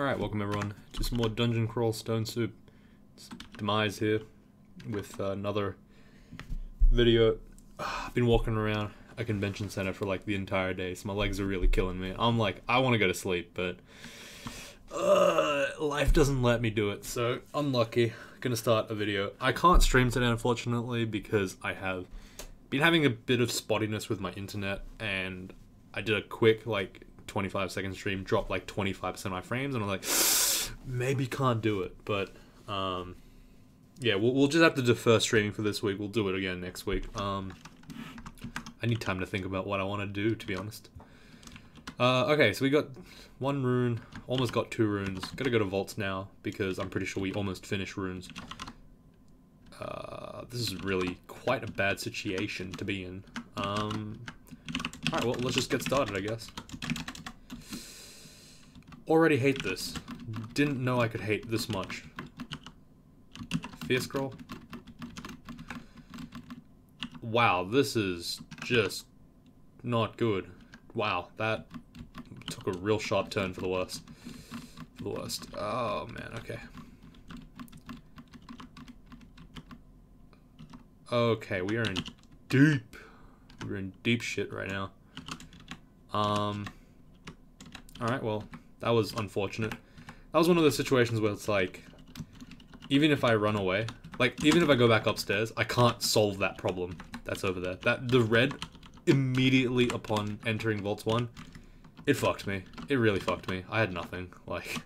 Alright, welcome everyone to some more Dungeon Crawl Stone Soup. It's Demise here with uh, another video. I've been walking around a convention center for like the entire day, so my legs are really killing me. I'm like, I want to go to sleep, but uh, life doesn't let me do it, so unlucky. Gonna start a video. I can't stream today, unfortunately, because I have been having a bit of spottiness with my internet, and I did a quick like 25 second stream, dropped like 25% of my frames, and I'm like, maybe can't do it. But um, yeah, we'll, we'll just have to defer streaming for this week. We'll do it again next week. Um, I need time to think about what I want to do, to be honest. Uh, okay, so we got one rune, almost got two runes. Gotta go to vaults now because I'm pretty sure we almost finished runes. Uh, this is really quite a bad situation to be in. Um, Alright, well, let's just get started, I guess. Already hate this. Didn't know I could hate this much. Fear scroll? Wow, this is just not good. Wow, that took a real sharp turn for the worst. For the worst. Oh, man, okay. Okay, we are in deep. We're in deep shit right now. Um. Alright, well, that was unfortunate. That was one of those situations where it's like, even if I run away, like, even if I go back upstairs, I can't solve that problem that's over there. That The red, immediately upon entering Vaults 1, it fucked me. It really fucked me. I had nothing. Like,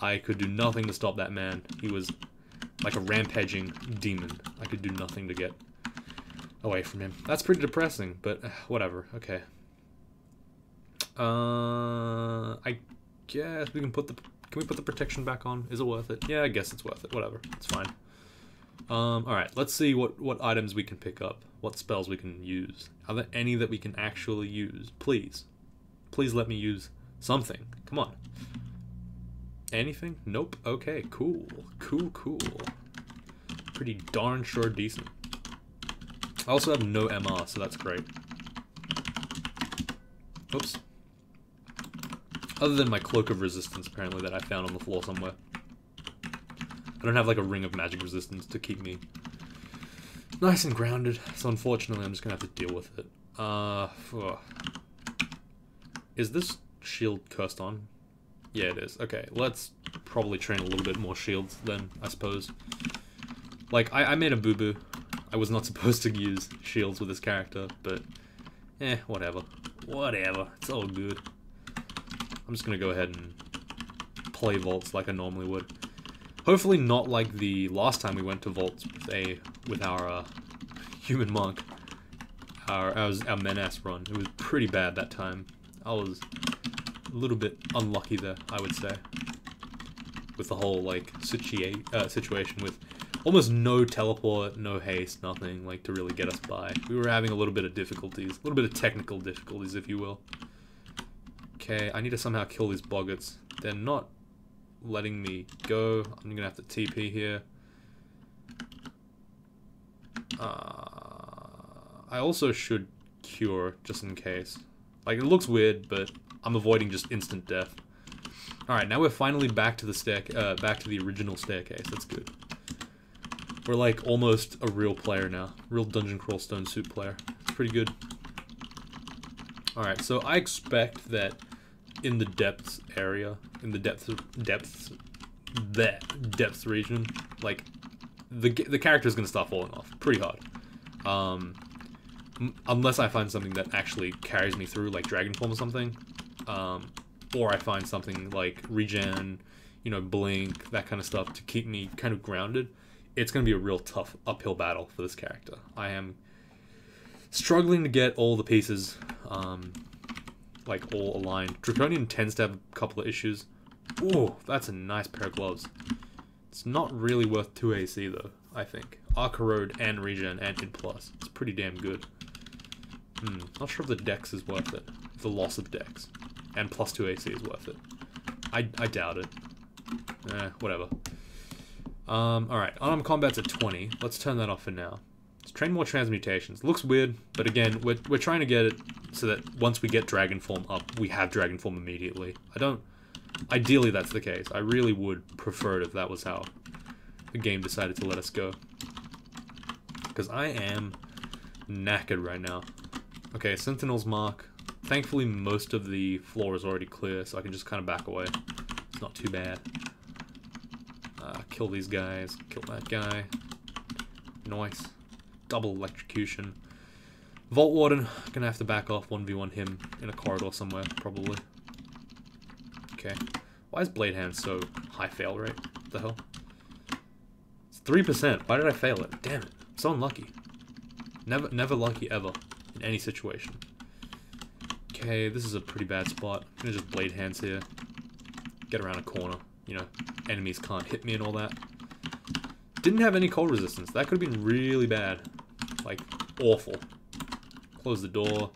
I could do nothing to stop that man. He was like a rampaging demon. I could do nothing to get away from him. That's pretty depressing, but uh, whatever. Okay. Uh, I guess we can put the. Can we put the protection back on? Is it worth it? Yeah, I guess it's worth it. Whatever. It's fine. Um, all right. Let's see what what items we can pick up. What spells we can use. Are there any that we can actually use? Please, please let me use something. Come on. Anything? Nope. Okay. Cool. Cool. Cool. Pretty darn sure decent. I also have no MR, so that's great. Oops. Other than my cloak of resistance, apparently, that I found on the floor somewhere. I don't have like a ring of magic resistance to keep me nice and grounded, so unfortunately I'm just gonna have to deal with it. Uh, ugh. Is this shield cursed on? Yeah, it is. Okay, let's probably train a little bit more shields then, I suppose. Like, I, I made a boo-boo. I was not supposed to use shields with this character, but eh, whatever. Whatever. It's all good. I'm just gonna go ahead and play vaults like I normally would. Hopefully not like the last time we went to vaults with a with our uh, human monk. Our our, our menace run. It was pretty bad that time. I was a little bit unlucky there, I would say. With the whole like situa uh, situation with almost no teleport, no haste, nothing like to really get us by. We were having a little bit of difficulties, a little bit of technical difficulties, if you will. Okay, I need to somehow kill these boggarts. They're not letting me go. I'm gonna have to TP here. Uh, I also should cure, just in case. Like, it looks weird, but I'm avoiding just instant death. Alright, now we're finally back to the stair uh, back to the original staircase. That's good. We're like almost a real player now. Real Dungeon Crawl Stone Soup player. It's pretty good. Alright, so I expect that in the depths area, in the depths depths that depths region, like the the character is gonna start falling off pretty hard. Um, unless I find something that actually carries me through, like Dragon Form or something, um, or I find something like regen, you know, blink, that kind of stuff to keep me kind of grounded. It's gonna be a real tough uphill battle for this character. I am struggling to get all the pieces. Um, like all aligned. Draconian tends to have a couple of issues. Oh, that's a nice pair of gloves. It's not really worth 2 AC though, I think. Arc Road and Regen and Int Plus. It's pretty damn good. Hmm, not sure if the Dex is worth it. The loss of Dex. And plus 2 AC is worth it. I, I doubt it. Eh, whatever. Um, alright, unarmed combat's at 20. Let's turn that off for now. Let's train more transmutations. Looks weird, but again, we're, we're trying to get it so that once we get Dragon Form up, we have Dragon Form immediately. I don't Ideally, that's the case. I really would prefer it if that was how the game decided to let us go. Because I am knackered right now. Okay, Sentinel's Mark. Thankfully, most of the floor is already clear, so I can just kind of back away. It's not too bad. Uh, kill these guys. Kill that guy. Nice. Double electrocution. Vault Warden, gonna have to back off 1v1 him in a corridor somewhere, probably. Okay. Why is Blade Hand so high fail rate? What the hell? It's 3%. Why did I fail it? Damn it. I'm so unlucky. Never, never lucky ever in any situation. Okay, this is a pretty bad spot. I'm gonna just Blade Hands here. Get around a corner. You know, enemies can't hit me and all that. Didn't have any cold resistance. That could have been really bad. Like, awful. Close the door.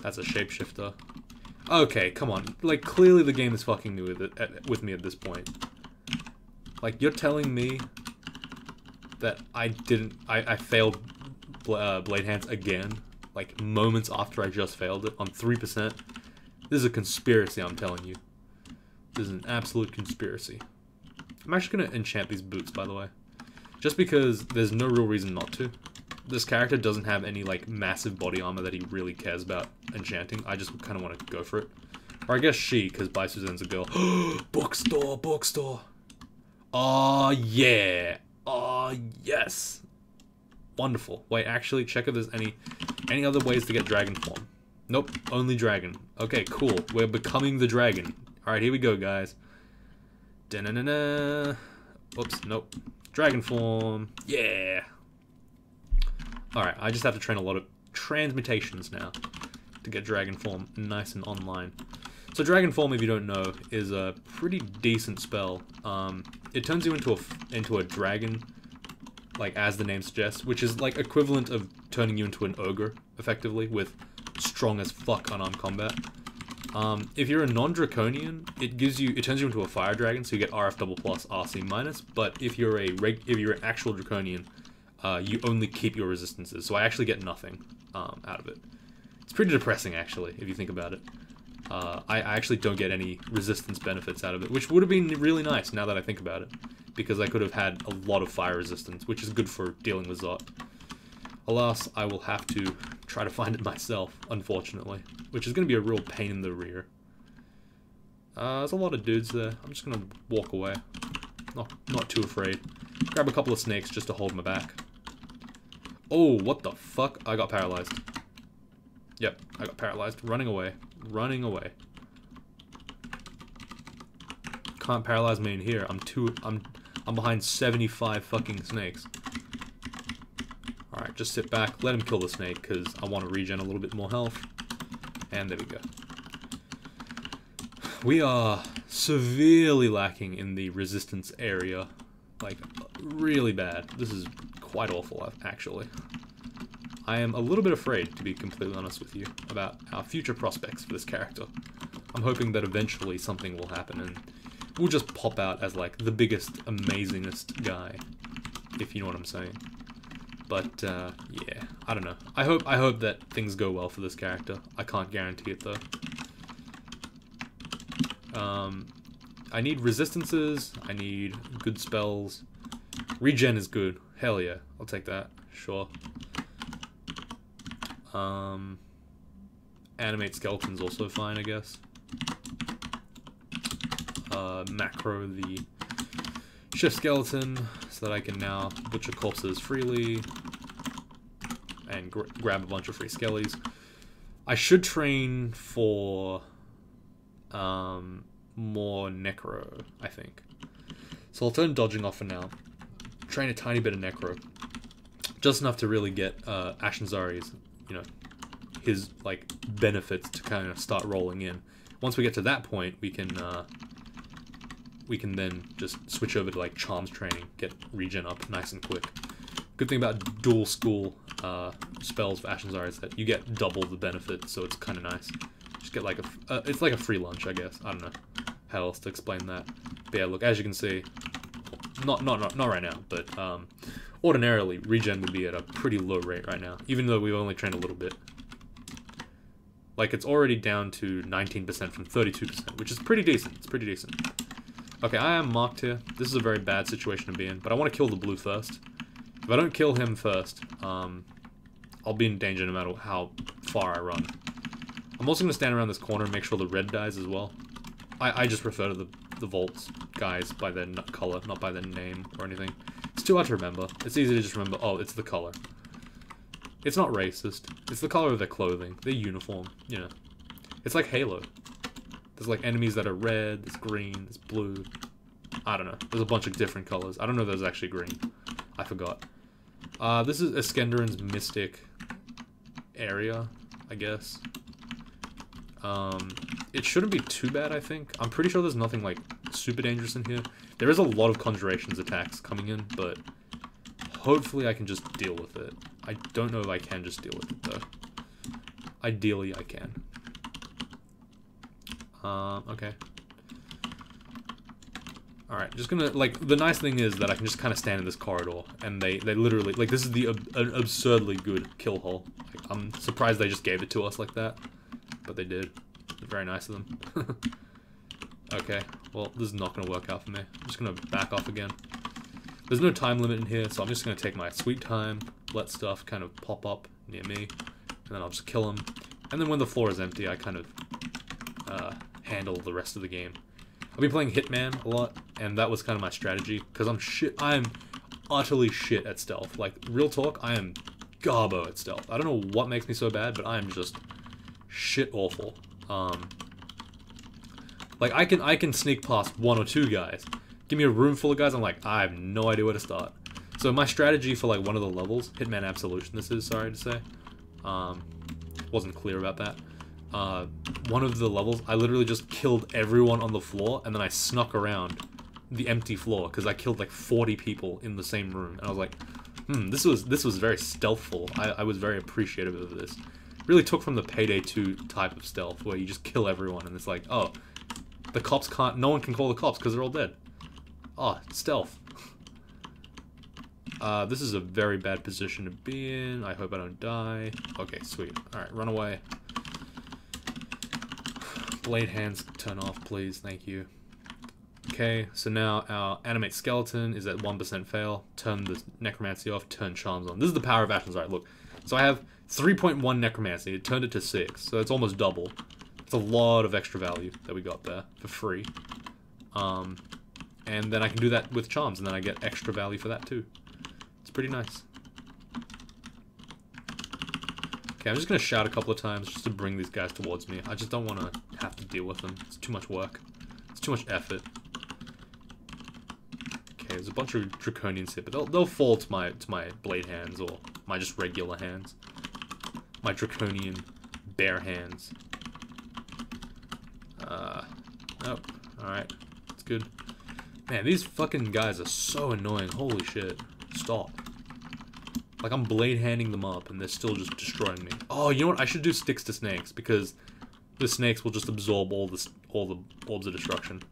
That's a shapeshifter. Okay, come on. Like, clearly the game is fucking me with, it, with me at this point. Like, you're telling me that I didn't... I, I failed uh, Blade Hands again? Like, moments after I just failed it on 3%? This is a conspiracy, I'm telling you. This is an absolute conspiracy. I'm actually going to enchant these boots, by the way. Just because there's no real reason not to this character doesn't have any like massive body armor that he really cares about enchanting. I just kind of want to go for it. Or I guess she, because Bai Suzhen's a girl. bookstore, bookstore. Oh, yeah. Oh, yes. Wonderful. Wait, actually, check if there's any any other ways to get dragon form. Nope, only dragon. Okay, cool. We're becoming the dragon. Alright, here we go, guys. Da -na -na -na. Oops, nope. Dragon form. Yeah. Alright, I just have to train a lot of transmutations now to get Dragon Form nice and online. So Dragon Form, if you don't know, is a pretty decent spell. Um, it turns you into a into a dragon, like as the name suggests, which is like equivalent of turning you into an ogre, effectively, with strong as fuck unarmed combat. Um, if you're a non-draconian, it gives you it turns you into a fire dragon, so you get RF double plus, RC minus. But if you're a reg, if you're an actual draconian, uh, you only keep your resistances. So I actually get nothing um, out of it. It's pretty depressing, actually, if you think about it. Uh, I, I, actually don't get any resistance benefits out of it, which would have been really nice now that I think about it, because I could have had a lot of fire resistance, which is good for dealing with Zot. Alas, I will have to try to find it myself, unfortunately, which is going to be a real pain in the rear. Uh, there's a lot of dudes there. I'm just going to walk away. Not, not too afraid. Grab a couple of snakes just to hold my back. Oh, what the fuck? I got paralyzed. Yep, I got paralyzed. Running away. Running away. Can't paralyze me in here. I'm too... I'm... I'm behind 75 fucking snakes. Alright, just sit back. Let him kill the snake, because I want to regen a little bit more health. And there we go. We are severely lacking in the resistance area. Like, really bad. This is quite awful, actually. I am a little bit afraid, to be completely honest with you, about our future prospects for this character. I'm hoping that eventually something will happen and we'll just pop out as like the biggest, amazingest guy, if you know what I'm saying. But uh, yeah, I don't know. I hope I hope that things go well for this character. I can't guarantee it though. Um, I need resistances. I need good spells. Regen is good. Hell yeah. I'll take that. Sure. Um, animate skeletons also fine, I guess. Uh, macro the shift skeleton so that I can now butcher corpses freely and gr grab a bunch of free skellies. I should train for um, more necro, I think. So I'll turn dodging off for now. Train a tiny bit of necro. Just enough to really get uh, Ashenzari's, you know, his, like, benefits to kind of start rolling in. Once we get to that point, we can, uh, we can then just switch over to, like, Charms training, get regen up nice and quick. Good thing about dual school uh, spells for Ashen-Zari is that you get double the benefit, so it's kind of nice. Just get like a, uh, it's like a free lunch, I guess. I don't know how else to explain that. But yeah, look, as you can see, not not not, not right now, but um, ordinarily regen would be at a pretty low rate right now, even though we've only trained a little bit. Like, it's already down to 19% from 32%, which is pretty decent. It's pretty decent. Okay, I am marked here. This is a very bad situation to be in, but I want to kill the blue first. If I don't kill him first, um, I'll be in danger no matter how far I run. I'm also going to stand around this corner and make sure the red dies as well. I, I just refer to the, the Vaults guys by their color, not by their name or anything. It's too hard to remember. It's easy to just remember, oh, it's the color. It's not racist. It's the color of their clothing, their uniform, you know. It's like Halo. There's like enemies that are red, there's green, there's blue. I don't know. There's a bunch of different colors. I don't know if there's actually green. I forgot. Uh, this is Iskenderun's mystic area, I guess. Um, it shouldn't be too bad, I think. I'm pretty sure there's nothing, like, super dangerous in here. There is a lot of Conjurations attacks coming in, but hopefully I can just deal with it. I don't know if I can just deal with it, though. Ideally, I can. Um, okay. Alright, just gonna, like, the nice thing is that I can just kind of stand in this corridor, and they, they literally, like, this is the ab absurdly good kill hole. Like, I'm surprised they just gave it to us like that, but they did. Very nice of them. okay, well, this is not gonna work out for me. I'm just gonna back off again. There's no time limit in here, so I'm just gonna take my sweet time, let stuff kind of pop up near me, and then I'll just kill them. And then when the floor is empty, I kind of uh, handle the rest of the game. I've been playing Hitman a lot, and that was kind of my strategy, because I'm shit, I'm utterly shit at stealth. Like, real talk, I am garbo at stealth. I don't know what makes me so bad, but I am just shit awful. Um, like, I can, I can sneak past one or two guys. Give me a room full of guys, I'm like, I have no idea where to start. So my strategy for, like, one of the levels, Hitman Absolution this is, sorry to say, um, wasn't clear about that uh, one of the levels, I literally just killed everyone on the floor, and then I snuck around the empty floor, because I killed like 40 people in the same room, and I was like, hmm, this was this was very stealthful. I, I was very appreciative of this. Really took from the Payday 2 type of stealth, where you just kill everyone, and it's like, oh, the cops can't, no one can call the cops, because they're all dead. Oh, stealth. Uh, this is a very bad position to be in. I hope I don't die. Okay, sweet. Alright, run away. Blade hands turn off, please. Thank you. Okay, so now our animate skeleton is at 1% fail. Turn the necromancy off, turn charms on. This is the power of actions. Alright, look. So I have 3.1 necromancy. It turned it to 6, so it's almost double. It's a lot of extra value that we got there for free. Um, and then I can do that with charms, and then I get extra value for that too. It's pretty nice. Okay, I'm just gonna shout a couple of times just to bring these guys towards me. I just don't want to have to deal with them. It's too much work. It's too much effort. Okay, there's a bunch of draconians here, but they'll they'll fall to my to my blade hands or my just regular hands. My draconian bare hands. Uh, oh, all right, it's good. Man, these fucking guys are so annoying. Holy shit! Stop. Like, I'm blade handing them up, and they're still just destroying me. Oh, you know what? I should do sticks to snakes, because the snakes will just absorb all the, all the orbs of destruction.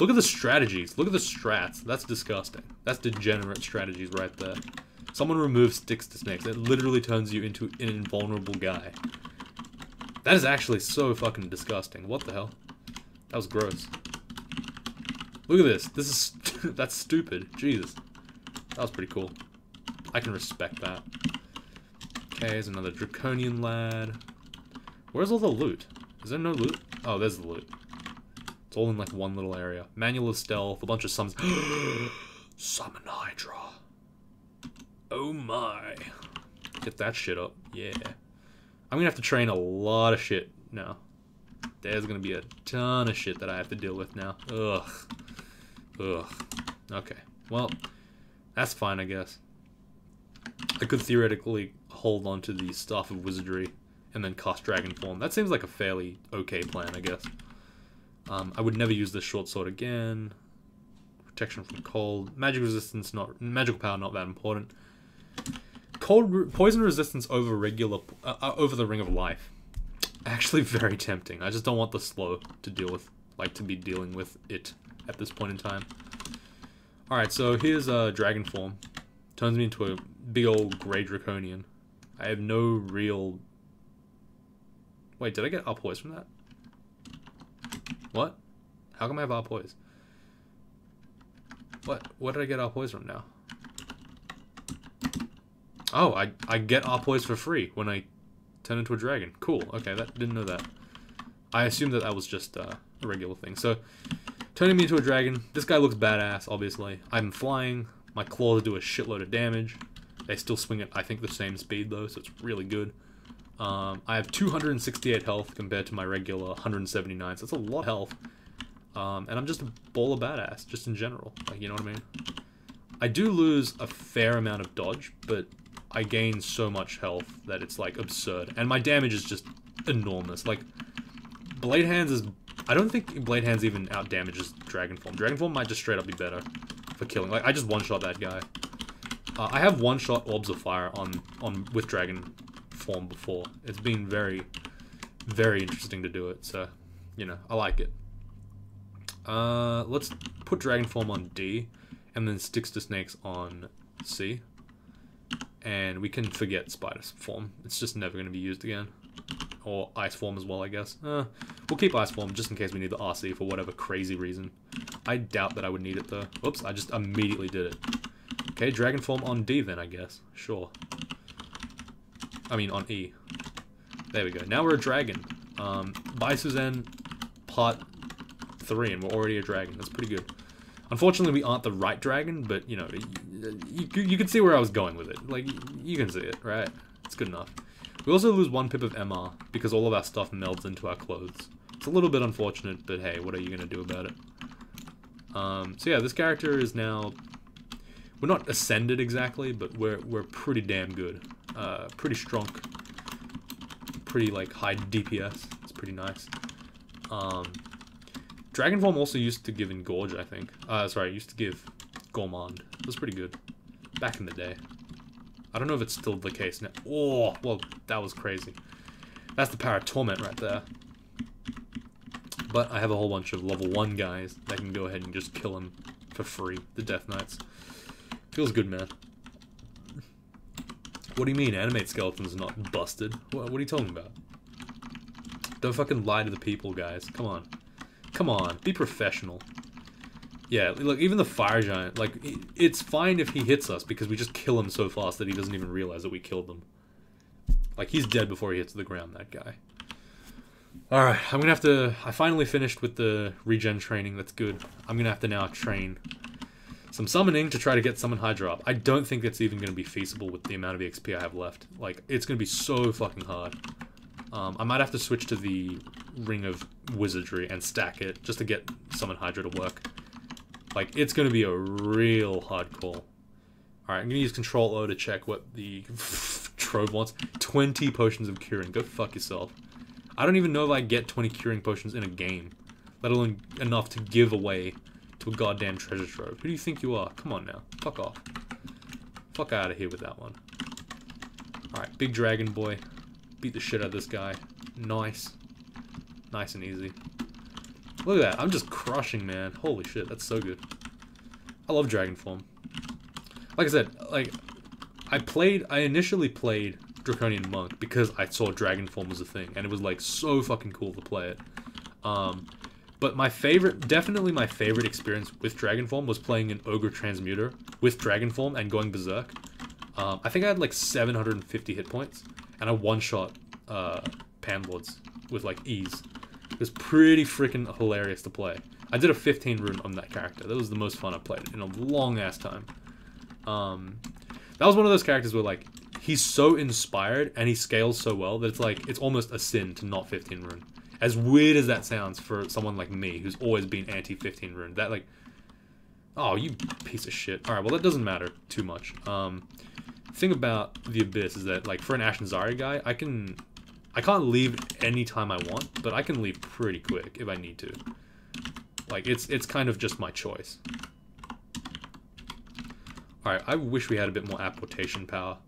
Look at the strategies. Look at the strats. That's disgusting. That's degenerate strategies right there. Someone removes sticks to snakes. It literally turns you into an invulnerable guy. That is actually so fucking disgusting. What the hell? That was gross. Look at this. This is... that's stupid. Jesus. That was pretty cool. I can respect that. Okay, there's another Draconian lad. Where's all the loot? Is there no loot? Oh, there's the loot. It's all in like one little area. Manual of stealth, a bunch of summons. Summon Hydra. My. Get that shit up. Yeah. I'm gonna have to train a lot of shit now. There's gonna be a ton of shit that I have to deal with now. Ugh. Ugh. Okay. Well, that's fine, I guess. I could theoretically hold on to the Staff of Wizardry and then cast Dragon Form. That seems like a fairly okay plan, I guess. Um, I would never use this short sword again. Protection from cold. Magic resistance, not magical power, not that important. Cold poison resistance over regular uh, uh, over the Ring of Life. Actually, very tempting. I just don't want the slow to deal with, like to be dealing with it at this point in time. All right, so here's a uh, dragon form. Turns me into a big old gray draconian. I have no real Wait, did I get rPois from that? What? How come I have rPois? What? What did I get rPois from now? Oh, I, I get rPois for free when I turn into a dragon. Cool. Okay, that didn't know that. I assumed that that was just uh, a regular thing. So, turning me into a dragon. This guy looks badass, obviously. I'm flying. My claws do a shitload of damage. They still swing at, I think, the same speed, though, so it's really good. Um, I have 268 health compared to my regular 179, so that's a lot of health. Um, and I'm just a ball of badass, just in general. Like, you know what I mean? I do lose a fair amount of dodge, but I gain so much health that it's, like, absurd. And my damage is just enormous. Like, Blade Hands is... I don't think Blade Hands even out damages Dragon Form. Dragon Form might just straight up be better for killing. Like, I just one-shot that guy. Uh, I have one-shot Orbs of Fire on, on with Dragon Form before. It's been very, very interesting to do it, so, you know, I like it. Uh, let's put Dragon Form on D, and then Sticks to Snakes on C. And we can forget Spider Form. It's just never going to be used again. Or Ice Form as well, I guess. Uh, we'll keep Ice Form just in case we need the RC for whatever crazy reason. I doubt that I would need it, though. Oops, I just immediately did it. Okay, Dragon Form on D then, I guess. Sure. I mean, on E. There we go. Now we're a dragon. Um, Bai Suzhen part 3, and we're already a dragon. That's pretty good. Unfortunately, we aren't the right dragon, but, you know, you, you, you can see where I was going with it. Like, you can see it, right? It's good enough. We also lose one pip of MR, because all of our stuff melds into our clothes. It's a little bit unfortunate, but hey, what are you going to do about it? Um, so yeah, this character is now... We're not ascended exactly, but we're, we're pretty damn good. Uh, pretty strong. Pretty, like, high DPS. It's pretty nice. Um, Dragon Form also used to give Engorge, I think. Uh, sorry, used to give Gourmand. It was pretty good. Back in the day. I don't know if it's still the case now. Oh, well, that was crazy. That's the power of Torment right there. But I have a whole bunch of level 1 guys that can go ahead and just kill him for free. The Death Knights. Feels good, man. What do you mean, animate skeletons are not busted? What, what are you talking about? Don't fucking lie to the people, guys. Come on. Come on, be professional. Yeah, look, even the fire giant, like, it's fine if he hits us because we just kill him so fast that he doesn't even realize that we killed him. Like, he's dead before he hits the ground, that guy. Alright, I'm gonna have to... I finally finished with the regen training, that's good. I'm gonna have to now train some summoning to try to get summon Hydra up. I don't think it's even gonna be feasible with the amount of XP I have left. Like, it's gonna be so fucking hard. Um, I might have to switch to the Ring of Wizardry and stack it just to get Summon Hydra to work. Like, it's going to be a real hard call. Alright, I'm going to use Control O to check what the Trove wants. 20 potions of curing. Go fuck yourself. I don't even know if I get 20 curing potions in a game. Let alone enough to give away to a goddamn treasure trove. Who do you think you are? Come on now. Fuck off. Fuck out of here with that one. Alright, big dragon boy. Beat the shit out of this guy. Nice. Nice and easy. Look at that. I'm just crushing, man. Holy shit, that's so good. I love Dragon Form. Like I said, like, I played, I initially played Draconian Monk because I saw Dragon Form was a thing, and it was, like, so fucking cool to play it. Um, but my favorite, definitely my favorite experience with Dragon Form was playing an Ogre Transmuter with Dragon Form and going Berserk. Um, I think I had, like, 750 hit points, and I one-shot uh, Panlords with, like, ease. It was pretty freaking hilarious to play. I did a 15 rune on that character. That was the most fun I've played in a long ass time. Um, that was one of those characters where like he's so inspired and he scales so well that it's like it's almost a sin to not 15 rune. As weird as that sounds for someone like me who's always been anti 15 rune, that like, oh you piece of shit. All right, well that doesn't matter too much. Um, thing about the abyss is that like for an Ashenzari guy, I can I can't leave anytime I want, but I can leave pretty quick if I need to. Like, it's it's kind of just my choice. Alright, I wish we had a bit more apportation power.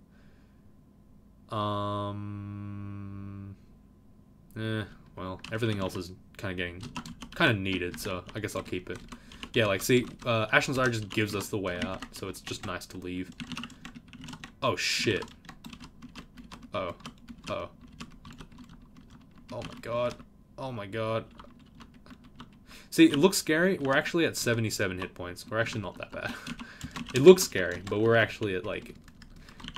Um... Eh, well, everything else is kind of getting kind of needed, so I guess I'll keep it. Yeah, like, see, uh, Ashenzari just gives us the way out, so it's just nice to leave. Oh, shit. Oh. Oh. Oh my god. Oh my god. See, it looks scary. We're actually at 77 hit points. We're actually not that bad. it looks scary, but we're actually at like,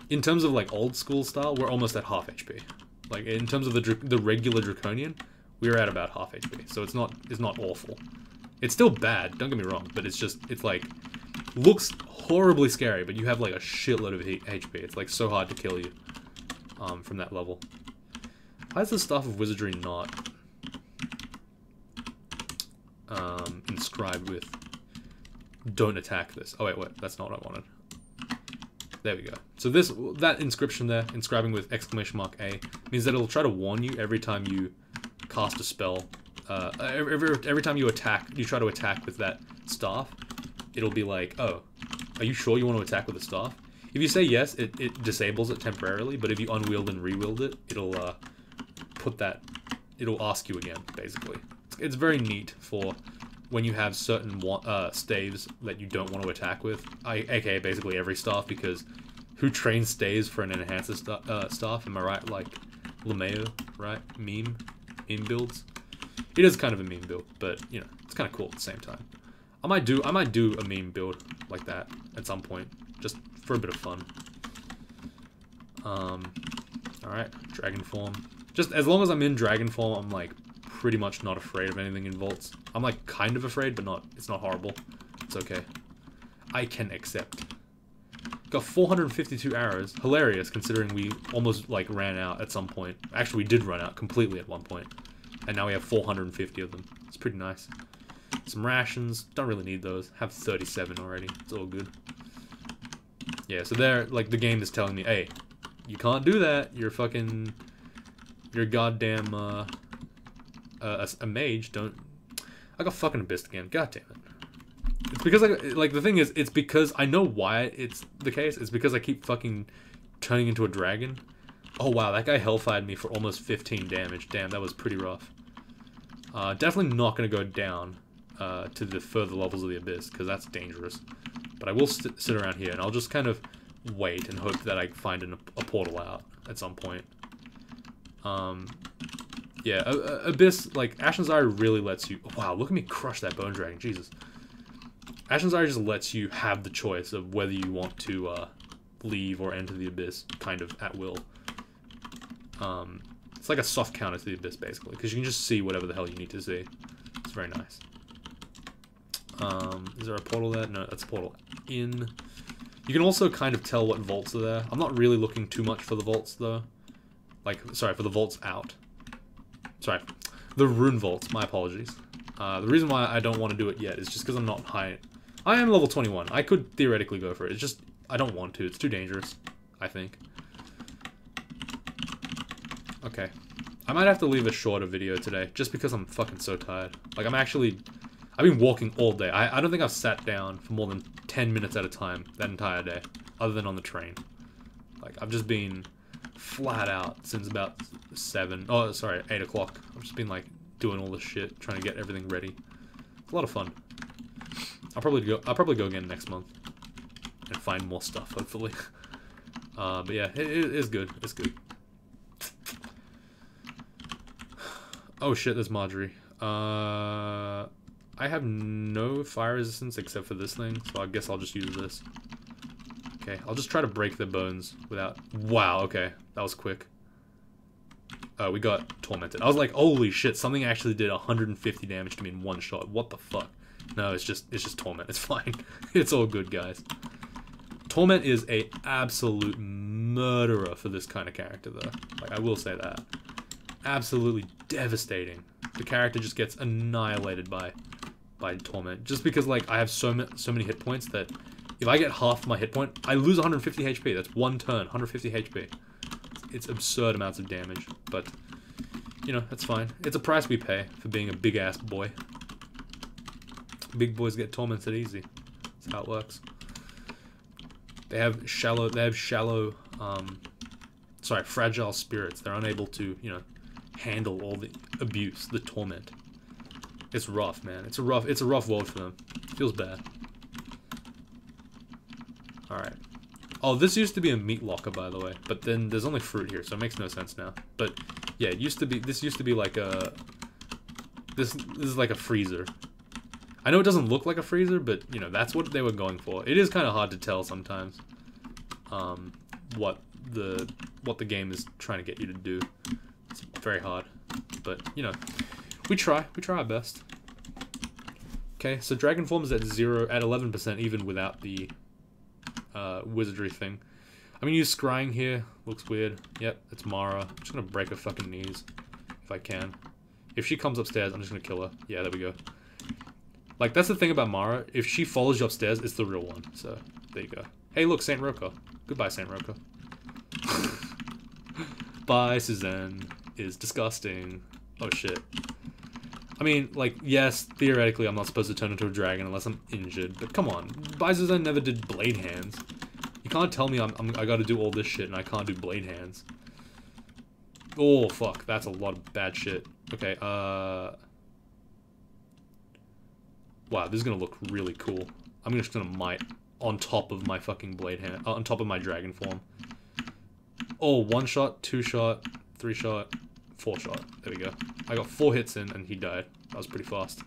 in terms of like old school style, we're almost at half HP. Like in terms of the the regular draconian, we're at about half HP. So it's not it's not awful. It's still bad. Don't get me wrong, but it's just it's like looks horribly scary, but you have like a shitload of HP. It's like so hard to kill you um, from that level. Why is the Staff of Wizardry not um, inscribed with don't attack this? Oh wait, wait, that's not what I wanted. There we go. So this that inscription there, inscribing with exclamation mark A, means that it'll try to warn you every time you cast a spell. Uh, every, every time you attack, you try to attack with that staff, it'll be like, oh, are you sure you want to attack with a staff? If you say yes, it, it disables it temporarily, but if you unwield and rewield it, it'll uh, put that, it'll ask you again, basically. It's, it's very neat for when you have certain uh, staves that you don't want to attack with, I, aka basically every staff, because who trains staves for an enhancer st uh, staff, am I right? Like LeMayo, right? Meme? Meme builds? It is kind of a meme build, but, you know, it's kind of cool at the same time. I might do I might do a meme build like that at some point, just for a bit of fun. Um, all right, dragon form. Just as long as I'm in dragon form, I'm like pretty much not afraid of anything in vaults. I'm like kind of afraid, but not. It's not horrible. It's okay. I can accept. Got 452 arrows. Hilarious, considering we almost like ran out at some point. Actually, we did run out completely at one point, and now we have 450 of them. It's pretty nice. Some rations. Don't really need those. Have 37 already. It's all good. Yeah, so there, like, the game is telling me, hey, you can't do that. You're fucking... You're goddamn, uh... a, a mage. Don't... I got fucking abyss again. God damn it. It's because, I, like, the thing is, it's because I know why it's the case. It's because I keep fucking turning into a dragon. Oh, wow, that guy hellfired me for almost 15 damage. Damn, that was pretty rough. Uh, definitely not to go down uh, to the further levels of the abyss, because that's dangerous. But I will sit around here, and I'll just kind of wait and hope that I find an, a portal out at some point. Um, yeah, a, a, Abyss, like, Ashenzari really lets you... Wow, look at me crush that Bone Dragon, Jesus. Ashenzari just lets you have the choice of whether you want to uh, leave or enter the Abyss, kind of, at will. Um, it's like a soft counter to the Abyss, basically, because you can just see whatever the hell you need to see. It's very nice. Um, is there a portal there? No, that's a portal in. You can also kind of tell what vaults are there. I'm not really looking too much for the vaults, though. Like, sorry, for the vaults out. Sorry, the rune vaults, my apologies. Uh, the reason why I don't want to do it yet is just because I'm not high. I am level 21. I could theoretically go for it. It's just, I don't want to. It's too dangerous, I think. Okay. I might have to leave a shorter video today, just because I'm fucking so tired. Like, I'm actually I've been walking all day. I, I don't think I've sat down for more than 10 minutes at a time that entire day, other than on the train. Like, I've just been flat out since about 7, oh, sorry, 8 o'clock. I've just been, like, doing all this shit, trying to get everything ready. It's a lot of fun. I'll probably go, I'll probably go again next month and find more stuff, hopefully. Uh, but yeah, it, it is good. It's good. Oh shit, there's Margery. Uh... I have no fire resistance except for this thing, so I guess I'll just use this. Okay, I'll just try to break the bones without... Wow, okay. That was quick. Uh, we got tormented. I was like, holy shit, something actually did 150 damage to me in one shot. What the fuck? No, it's just it's just torment. It's fine. it's all good, guys. Torment is a absolute murderer for this kind of character, though. Like, I will say that. Absolutely devastating. The character just gets annihilated by by Torment. Just because, like, I have so, so many hit points that if I get half my hit point, I lose 150 HP. That's one turn, 150 HP. It's absurd amounts of damage, but, you know, that's fine. It's a price we pay for being a big-ass boy. Big boys get tormented easy. That's how it works. They have shallow, they have shallow, um, sorry, fragile spirits. They're unable to, you know, handle all the abuse, the torment. It's rough, man. It's a rough it's a rough world for them. Feels bad. Alright. Oh, this used to be a meat locker, by the way. But then there's only fruit here, so it makes no sense now. But Yeah, it used to be. This used to be like a. This this is like a freezer. I know it doesn't look like a freezer, but you know that's what they were going for. It is kind of hard to tell sometimes. Um, what the what the game is trying to get you to do. It's very hard, but you know, we try. We try our best. Okay, so Dragon Form is at zero at eleven percent, even without the uh, wizardry thing. I'm gonna use scrying here. Looks weird. Yep, it's Mara. I'm just gonna break her fucking knees if I can. If she comes upstairs, I'm just gonna kill her. Yeah, there we go. Like that's the thing about Mara. If she follows you upstairs, it's the real one. So there you go. Hey, look, Saint Roka. Goodbye, Saint Roka. Bai Suzhen. Is disgusting. Oh shit. I mean, like, yes, theoretically I'm not supposed to turn into a dragon unless I'm injured, but come on. Suzanne never did blade hands. You can't tell me I'm, I'm, I gotta do all this shit and I can't do blade hands. Oh, fuck. That's a lot of bad shit. Okay, uh... Wow, this is gonna look really cool. I'm just gonna might on top of my fucking blade hand, uh, on top of my dragon form. Oh, one shot, two shot, three shot, four shot. There we go. I got four hits in and he died. That was pretty fast.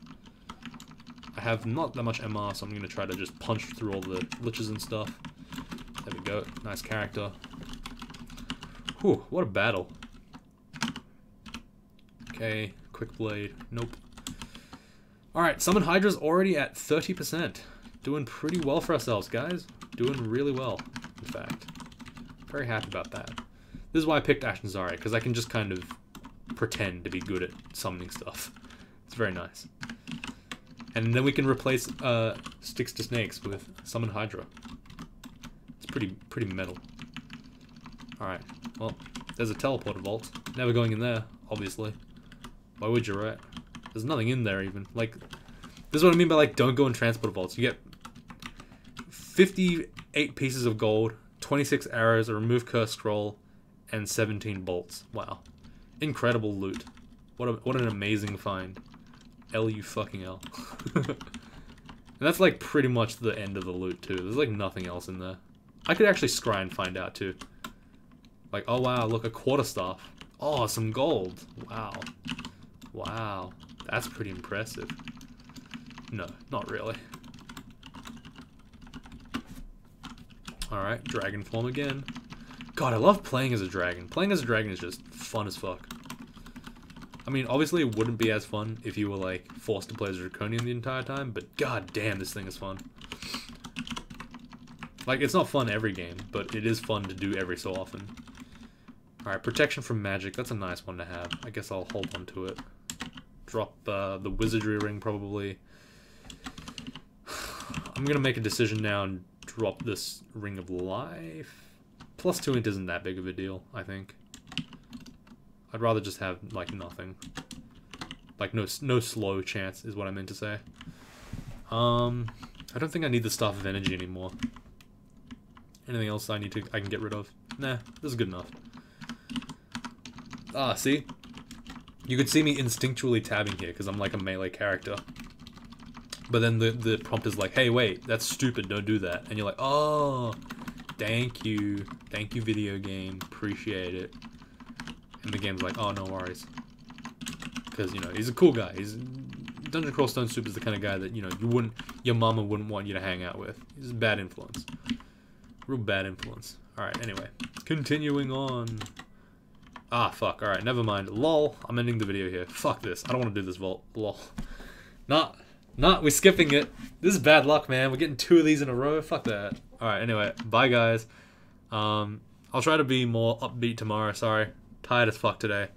I have not that much MR, so I'm gonna try to just punch through all the liches and stuff. There we go. Nice character. Whew, what a battle. Okay, quick blade. Nope. Alright, Summon Hydra's already at 30%. Doing pretty well for ourselves, guys. Doing really well, in fact. Very happy about that. This is why I picked Ashenzari, because I can just kind of pretend to be good at summoning stuff. It's very nice. And then we can replace uh, Sticks to Snakes with Summon Hydra. It's pretty pretty metal. Alright, well, there's a teleporter vault. Never going in there, obviously. Why would you, right? There's nothing in there even. Like, this is what I mean by like, don't go in transport vaults. You get 58 pieces of gold, 26 arrows, a remove curse scroll, and 17 bolts. Wow. Incredible loot. What a, what an amazing find. L you fucking L. and that's like pretty much the end of the loot too. There's like nothing else in there. I could actually scry and find out too. Like, oh wow, look, a quarter staff. Oh, some gold. Wow. Wow. That's pretty impressive. No, not really. Alright, dragon form again. God, I love playing as a dragon. Playing as a dragon is just fun as fuck. I mean, obviously it wouldn't be as fun if you were, like, forced to play as a Draconian the entire time, but god damn, this thing is fun. Like, it's not fun every game, but it is fun to do every so often. Alright, protection from magic. That's a nice one to have. I guess I'll hold on to it. Drop uh, the wizardry ring, probably. I'm gonna make a decision now and drop this ring of life. Plus two int isn't that big of a deal, I think. I'd rather just have, like, nothing. Like, no no slow chance is what I meant to say. Um, I don't think I need the Staff of Energy anymore. Anything else I need to, I can get rid of? Nah, this is good enough. Ah, see? You could see me instinctually tabbing here, because I'm like a melee character. But then the, the prompt is like, hey, wait, that's stupid, don't do that. And you're like, oh, Thank you. Thank you, video game. Appreciate it. And the game's like, oh, no worries. Because, you know, he's a cool guy. He's Dungeon Crawl Stone Soup is the kind of guy that, you know, you wouldn't, your mama wouldn't want you to hang out with. He's a bad influence. Real bad influence. Alright, anyway. Continuing on. Ah, fuck. Alright, never mind. Lol. I'm ending the video here. Fuck this. I don't want to do this vault. Lol. Not, not, we're skipping it. This is bad luck, man. We're getting two of these in a row. Fuck that. Alright, anyway, bye guys. Um, I'll try to be more upbeat tomorrow. Sorry. Tired as fuck today.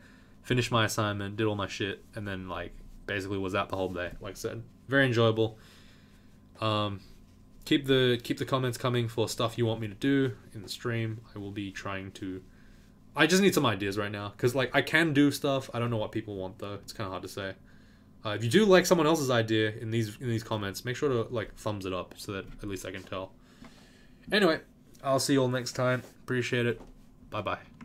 Finished my assignment, did all my shit, and then, like, basically was out the whole day, like I said. Very enjoyable. Um, keep the keep the comments coming for stuff you want me to do in the stream. I will be trying to. I just need some ideas right now because like I can do stuff. I don't know what people want though. It's kind of hard to say. Uh, if you do like someone else's idea in these in these comments, make sure to like thumbs it up so that at least I can tell. Anyway, I'll see you all next time. Appreciate it. Bye bye.